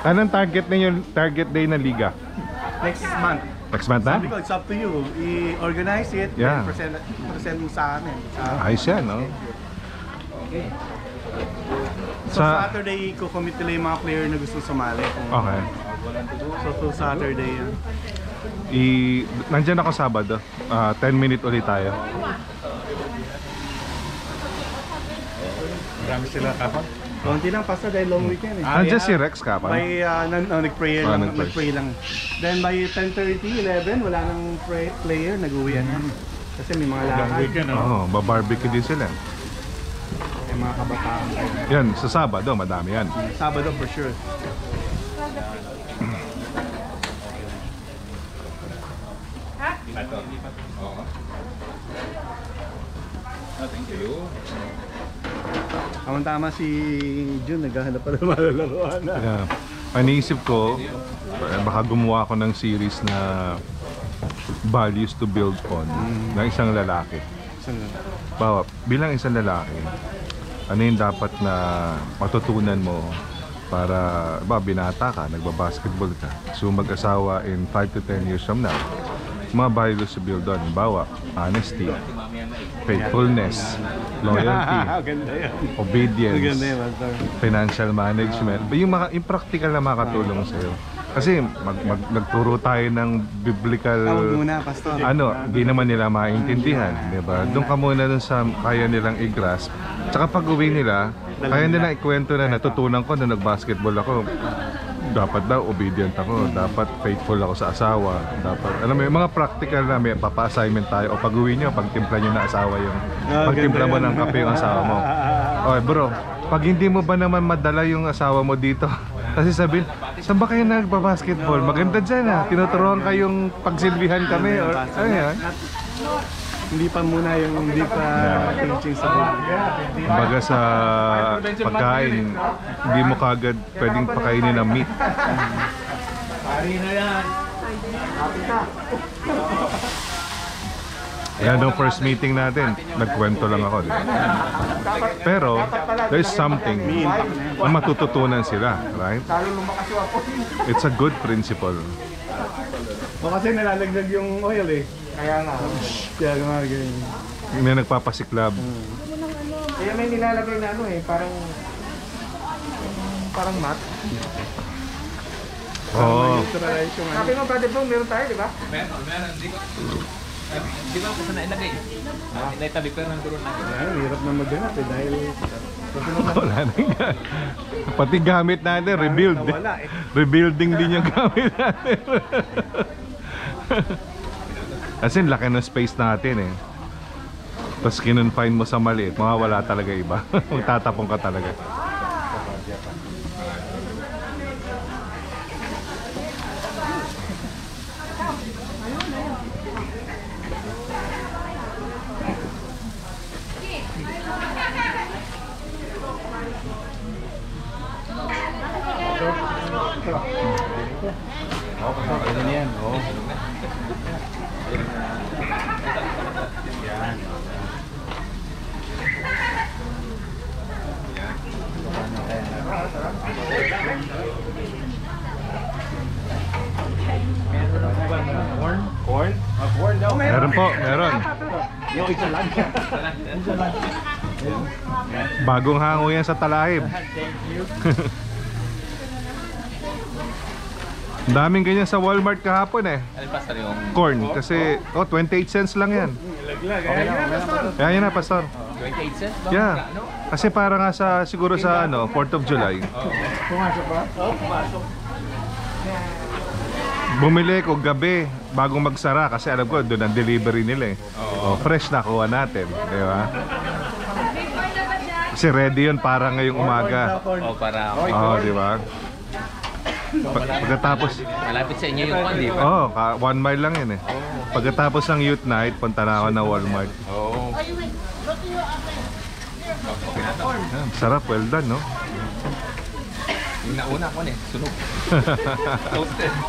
Anong target ninyo, target day ng liga? Next month. Next month na? Sabi ko, it's up to you. I-organize it, Yeah. present, present mo sa amin. Sa, Ayos yan, no? so Sa- Saturday, kukomit nila yung mga player na gusto sumali. Okay. So, to Saturday yan. I, nandyan ako Sabado. Ah, 10 minute ulit tayo. Marami sila kapag. Konti lang, pasta dahil long weekend eh. Nandyan si Rex ka pa. By, uh, nan, uh, nag-prayer Ah, lang, nag-pray. nag-pray lang. Then by 10.30, 11, wala nang pray, player, nag-uwi na. Kasi may mga lakad. Oo, oh, babarbecue din sila. May mga kabataan. Yan, sa Sabado, madami yan. Sabado for sure. Tama-tama si Jun, naghahanap pa ng malalaroan na. Yeah. Aniisip ko, eh, baka gumawa ako ng series na values to build on ng isang lalaki. Saan lang? Bawa, bilang isang lalaki, ano yung dapat na matutunan mo para, ba, binata ka, nagbabasketball ka. So mag-asawa in 5 to 10 years from now, mga values to build on. Bawa, honesty, faithfulness, loyalty, obedience, financial management, yung, mga, yung practical na makatulong sa'yo. Kasi mag, mag, nagturo tayo ng biblical muna, Pastor. ano, di naman nila maintindihan, di ba? Doon ka muna dun sa kaya nilang i-grasp. Tsaka pag uwi nila, kaya nilang ikwento na natutunan ko na nag-basketball ako. Dapat daw obedient ako, dapat faithful ako sa asawa, dapat alam mo yung mga practical na may papa-assignment tayo o pag uwi nyo, pagtimpla nyo na asawa yung Ah, pagtimpla mo ng kape yung asawa mo. Okay bro, pag hindi mo ba naman madala yung asawa mo dito, kasi sabihin, saan ba kayo nagpa-basketball? Maganda dyan ah, tinuturuan kayong pagsilbihan kami. Or, ano yan? Hindi pa muna yung hindi pa teaching sa Biblia. Kumbaga sa pagkain, hindi mo kagad pwedeng pakainin ng meat. Yan nung first meeting natin, nagkwento lang ako. Di ba? Pero, there's something na matututunan sila, right? It's a good principle. O kasi nalalagdag yung oil eh. Kaya nga. Kaya nga ganyan. May nagpapasiklab. Kaya may nilalagay na ano eh, parang parang mat. Oo. Neutralize yung ano. Sabi mo, Brother Bong, meron tayo, di ba? Meron, meron. Di ko. Di ba ako sa nailagay? Naitabi ko ng guro na. Ay, hirap na maghanap eh dahil Wala na yan. Pati gamit natin, rebuild. eh. Rebuilding din yung gamit natin. As in, laki ng space natin eh. Tapos kinonfine mo sa maliit, mawawala talaga iba. Magtatapon ka talaga. Ganyan yan, oh. Corn? Corn? Ah, corn daw. Meron po, meron. Yung isa lang. Bagong hango yan sa talahib. Ang daming ganyan sa Walmart kahapon eh. Ano Corn. Kasi, oh, 28 cents lang yan. Laglag. Ayan yan, Pastor. Kaya yan na, Pastor. 28 cents ba? Yeah. Kasi para nga sa, siguro sa ano, 4th of July. Pumasok ba? Oo, pumasok. Bumili ko gabi bago magsara kasi alam ko doon ang delivery nila eh. Oh, fresh na kuha natin, di ba? Kasi ready yun para ngayong umaga. O para Oo, di ba? Pag- pagkatapos, malapit sa inyo yung kwan, di ba? oh, ka- one mile lang yun eh. Pagkatapos ng youth night, punta na ako ng Walmart. Oo. Yan, sarap, well done, no? Yung nauna ko eh, sunog. Toasted. Na.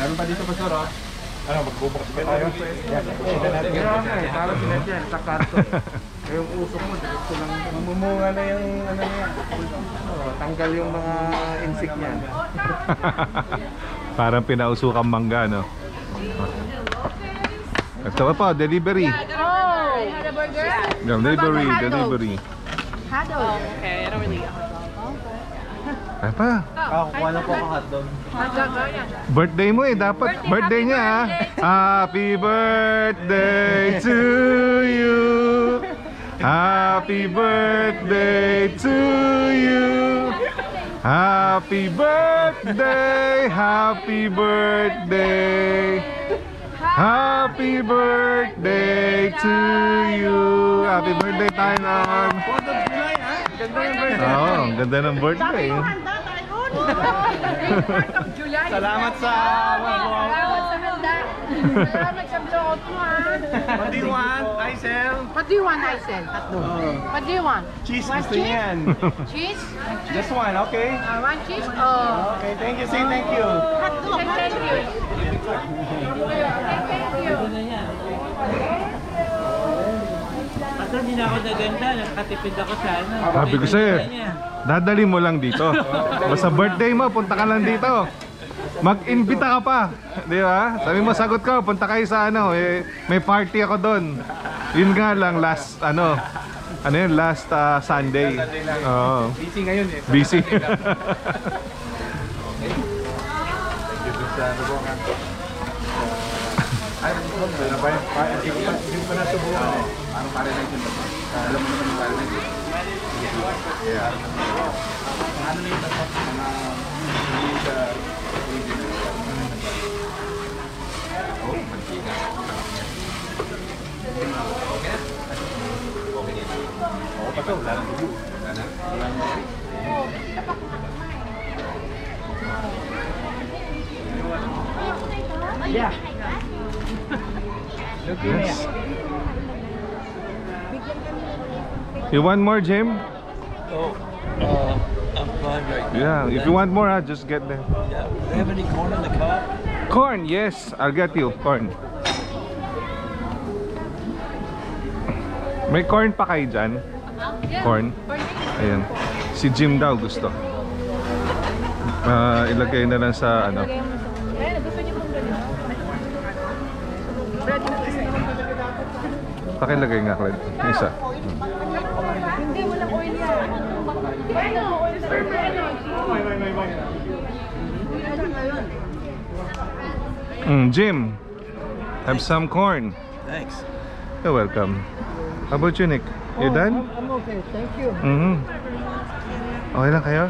Meron pa dito, Pastor, oh. Ano, magbubukas ba tayo? Yan. Meron nga eh, parang sinadyan, sa. Eh, yung usok mo, gusto lang, mamumunga na yung, ano yan. Oh, tanggal yung mga insect niyan. Parang pinausukang mangga, no? Ito pa, delivery. Oh, had a burger? Delivery, Hot dog. delivery. Hot dog. okay, I don't really Ay pa, hot dog. Hot dog, oh, yan. birthday mo eh. Dapat birthday, Birthday, niya ha. Happy birthday to you. Happy birthday to you. Happy birthday, happy birthday. Happy birthday to you. Happy birthday, Tainan. Ganda yung birthday. Oo, oh, ang ganda ng birthday. July. Salamat sa. Salamat sa handa. Salamat sa blowout mo, ha? What do you want, Aisel? What do you want, Aisel? Hotdog. Oh, What do you want? cheese gusto niya yan. Cheese? Just one, okay? Uh, one cheese? Oh. Okay, thank you. Say thank you. Hotdog. Thank you. Thank you. Basta hindi na ako naganda, nakatipid ako sa ano. Sabi ko sa'yo, dadali mo lang dito. Basta birthday mo, punta ka lang dito. Mag-invita ka pa, di ba? Sabi mo, sagot ka, punta kayo sa ano, eh, may party ako doon. Yun nga lang, last, ano, ano yun, last ah, Sunday. Oo, Busy ngayon eh. busy. Ay, ano ba yun? Hindi ko pa nasubukan eh. Parang pare na yun. Alam mo naman yung pare na yun. Yeah. Ano na yung tatak? Mga hindi sa Oh, mantika. Oo, pa to. Wala nang dugo. Yeah. yes. You want more, Jim? Oh, uh, I'm fine right now. Yeah, if you want more, ah, just get them. Yeah. Do they have any corn in the car? Corn, yes, I'll get you corn. May corn pa kayo dyan? Corn? Ayan. Si Jim daw gusto. Ah, ilagay na lang sa ano. Pakilagay nga, Cled. Isa. Yan. Ano? Mm, Jim, have some corn. Thanks. You're welcome. How about you, Nick? You done? I'm okay, thank you. Mhm. Okay lang kayo?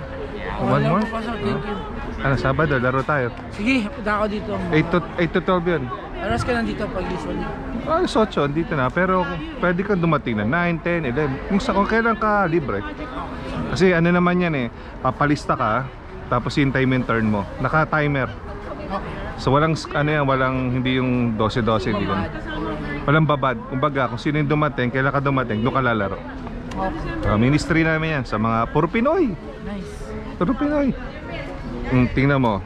One more? Thank you. Ano, Sabado, laro tayo. Sige, punta ako dito. 8 to, 8 to 12 yun. Aras ka nandito pag usually. Alas 8, dito na. Pero pwede kang dumating na 9, 10, 11. Kung, sa, kung kailan ka libre. Kasi ano naman yan eh, papalista ka, tapos hintay mo yung turn mo. Naka-timer. So walang, ano yan, walang, hindi yung 12-12, hindi ganun. Walang babad. Kumbaga, kung sino yung dumating, kailan ka dumating, doon ka lalaro. Uh, ministry namin yan sa mga puro Pinoy. Nice. Puro Pinoy. Mm, tingnan mo,